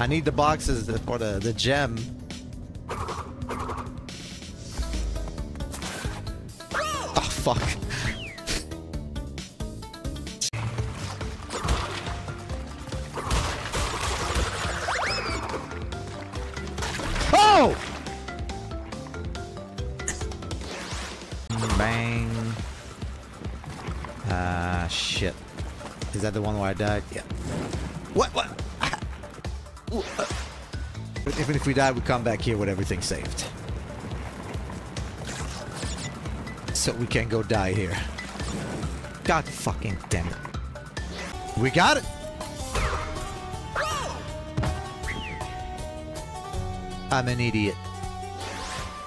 I need the boxes for the, the gem. Oh, fuck. Oh! Bang. Ah, shit. Is that the one where I died? Yeah. What? What? But even if we die, we come back here with everything saved. So we can't go die here. God fucking damn it. We got it! I'm an idiot.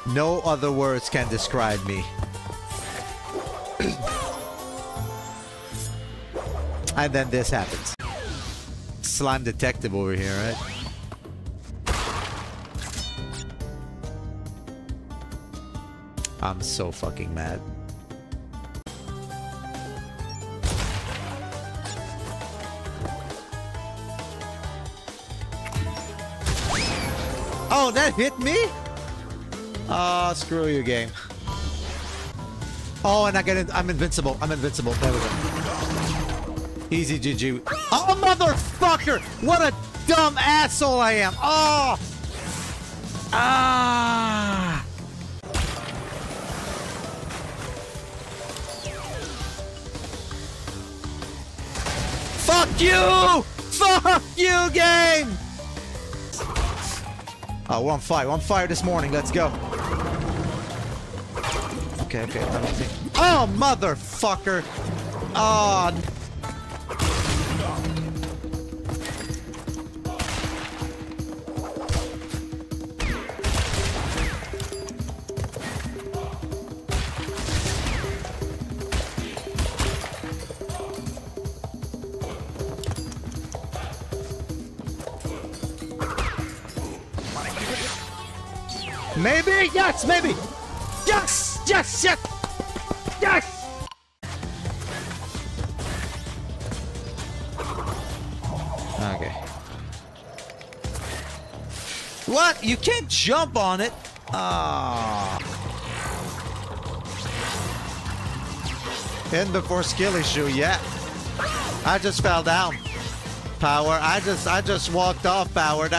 No other words can describe me. and then this happens. Slime detective over here, right? I'm so fucking mad. Oh, that hit me? Oh, screw you, game. Oh, and I get it. I'm invincible. I'm invincible. There we go. Easy GG. Oh, motherfucker! What a dumb asshole I am. Oh! Ah! You! Fuck you, game! Oh, we're on fire. We're on fire this morning. Let's go. Okay, okay. Let me think. Oh, motherfucker! Oh. Maybe? Yes, maybe! Yes! Yes, yes! Yes! Okay. What? You can't jump on it? Ah. In before skill issue, yeah. I just fell down. Power. I just I just walked off power.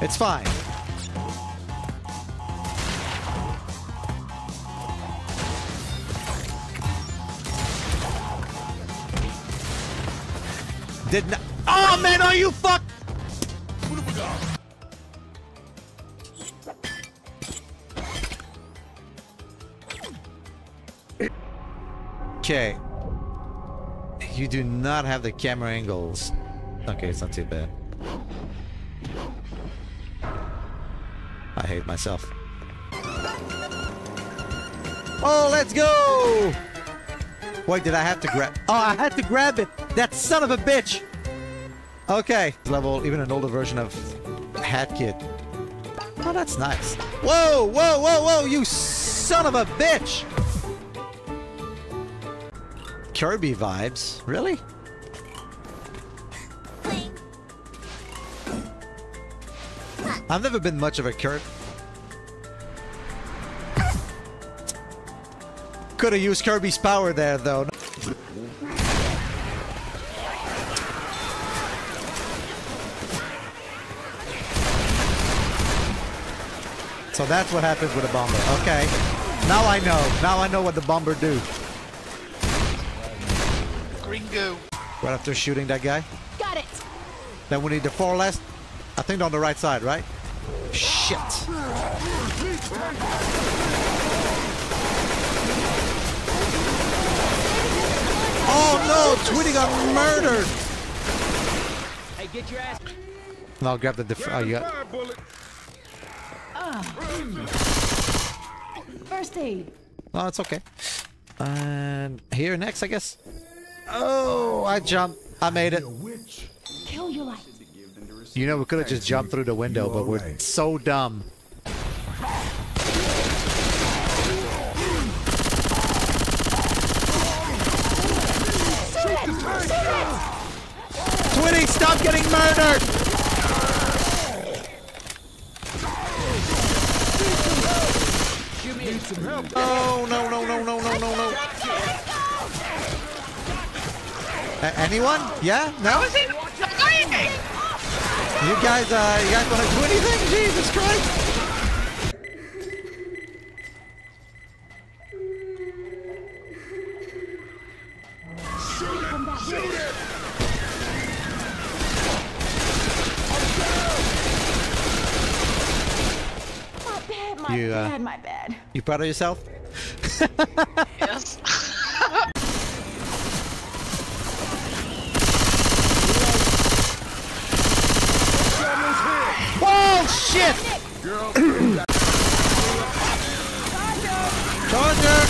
It's fine. Did not. Oh man, are you fuck? Okay. You do not have the camera angles. Okay, it's not too bad. I hate myself. Oh, let's go! Wait, did I have to grab? Oh, I had to grab it! That son of a bitch! Okay. Level, even an older version of Hat Kid. Oh, that's nice. Whoa, whoa, whoa, whoa, you son of a bitch! Kirby vibes. Really? I've never been much of a Kirby. Could have used Kirby's power there, though. So that's what happens with a bomber. Okay. Now I know. Now I know what the bomber do. Gringo. Right after shooting that guy. Got it. Then we need the four last. I think on the right side, right? Shit. Oh no! Tweety got murdered! Hey, get your ass. And I'll grab the def- oh, you got- First aid. Oh, it's okay. And here next, I guess. Oh, I jumped. I made it. Kill your life. You know, we could have just jumped through the window, but we're so dumb. getting murdered! Oh, no, no, no, no, no, no, no. Uh, anyone? Yeah? No? You guys, uh, you guys want to do anything? Jesus Christ! My You, uh, bad, my bad. You proud of yourself? Yes. Oh shit! Girl, Charger!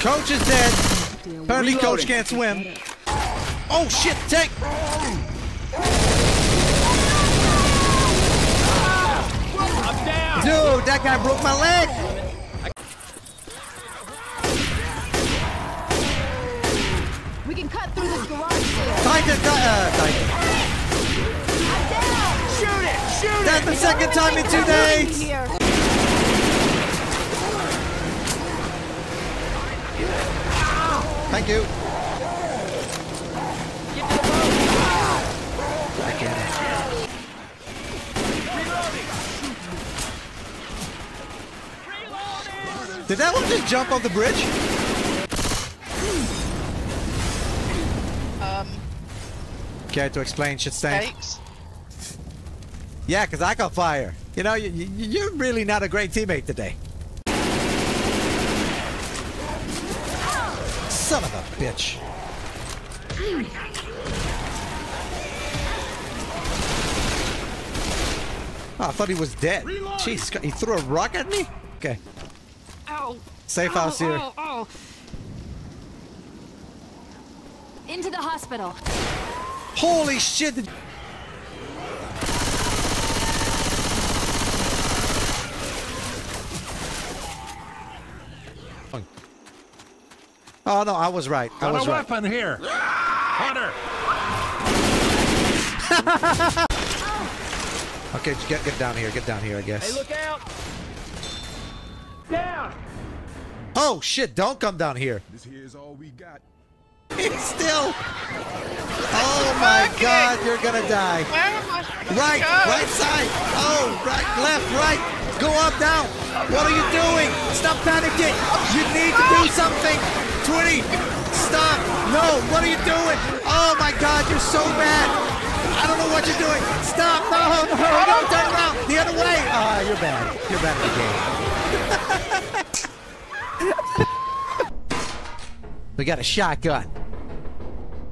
Coach is dead. Apparently, coach can't swim. Oh shit! Tank! Down. Dude, that guy broke my leg. We can cut through this garage sale. Titan, Ti- uh, Titan. I'm down. Shoot it! Shoot That's the second time in two days. Here. Thank you. I can't. Did that one just jump off the bridge? Um, Care to explain, shit stank? Yeah, because I got fire. You know, you, you, you're really not a great teammate today. Son of a bitch. Oh, I thought he was dead. Jeez, he threw a rock at me? Okay. Ow. Safe Ow, house here. ow, ow. Into the hospital. Holy shit! Oh no, I was right. I got was a right. weapon here. Hunter. Okay, get get down here. Get down here, I guess. Hey, look out! Down! Oh shit! Don't come down here. This here's all we got. It's still. Oh my God! You're gonna die. Where am I? Right, Go. right side. Oh, right, left, right. Go up, down. What are you doing? Stop panicking. You need to do something. Twitty, stop. No, what are you doing? Oh my God, you're so bad. I don't know what you're doing. Stop. No, no, no, turn around. The other way. Ah, you're bad. You're bad at the game. We got a shotgun.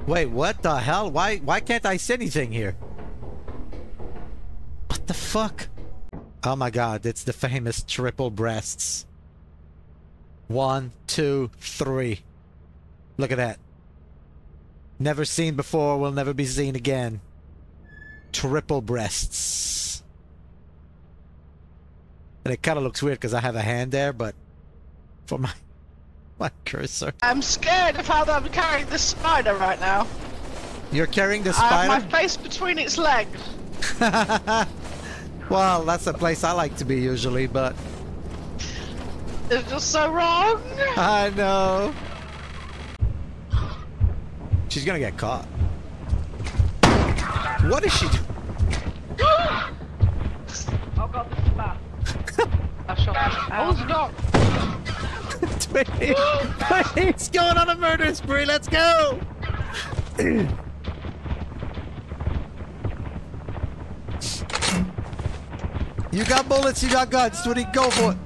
Wait, what the hell? Why why can't I see anything here? What the fuck? Oh my god, it's the famous triple breasts. One, two, three. Look at that. Never seen before, will never be seen again. Triple breasts. And it kind of looks weird because I have a hand there, but for my my cursor. I'm scared of how I'm carrying this spider right now. You're carrying the spider? I have my face between its legs. well, that's the place I like to be usually, but It's just so wrong. I know. She's gonna get caught. What is she doing? Oh god, this is bad. I shot Oh, stop. Twitty! Twitty's going on a murder spree, let's go! you got bullets, you got guns, Twitty, go for it!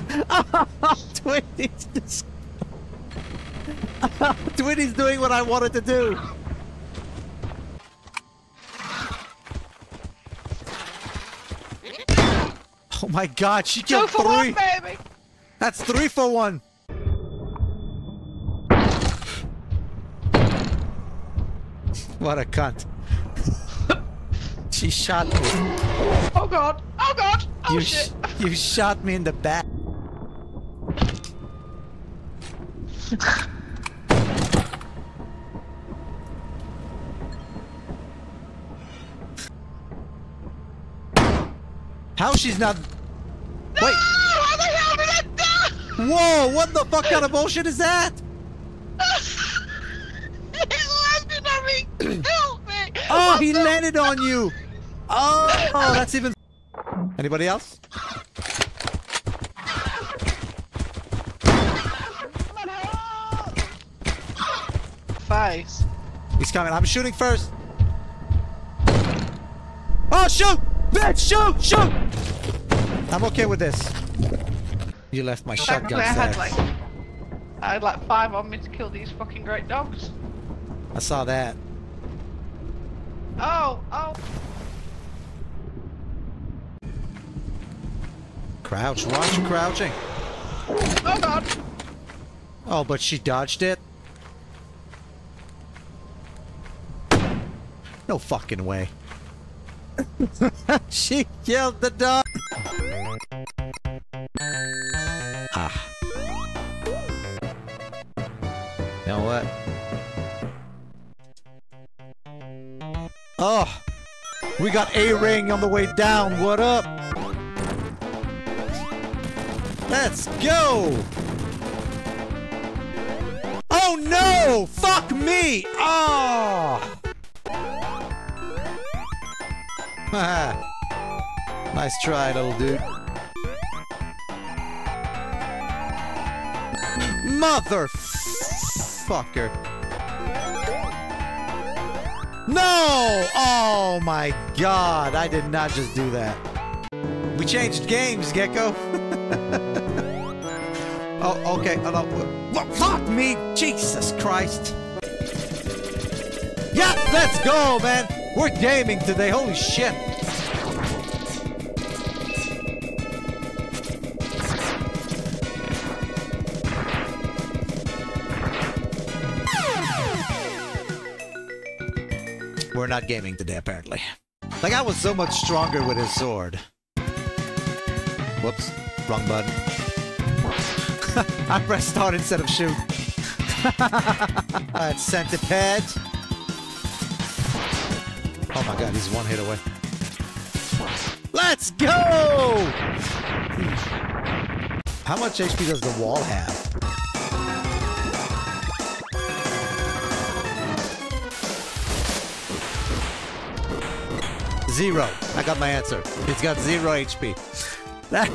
Twitty's just... Twitty's doing what I wanted to do! Oh my god, she killed three! one, baby. That's three for one! What a cunt. she shot me. Oh god. Oh god. Oh, you, shit. you shot me in the back. How she's not? Wait. How the hell did I die? Whoa! What the fuck kind of bullshit is that? He landed on me. Help me. Oh, he landed on you. Oh, that's even. Anybody else? He's coming. I'm shooting first. Oh, shoot! Bitch, shoot! Shoot! I'm okay with this. You left my shotgun I had like, I had like five on me to kill these fucking great dogs. I saw that. Oh, oh. Crouch. Watch crouching. Oh god. Oh, but she dodged it? No fucking way. she killed the dog. Ah. You know what? Oh, we got a ring on the way down. What up? Let's go. Oh no! Fuck me! Oh! nice try, little dude. Motherfucker. No! Oh my god, I did not just do that. We changed games, Gecko. oh, okay. Oh, no. Fuck me! Jesus Christ! Yeah, let's go, man! We're gaming today, holy shit! We're not gaming today, apparently. Like, I was so much stronger with his sword. Whoops. Wrong button. I pressed start instead of shoot. Alright, centipede. Oh my god, he's one hit away. Let's go! How much HP does the wall have? Zero. I got my answer. It's got zero HP. That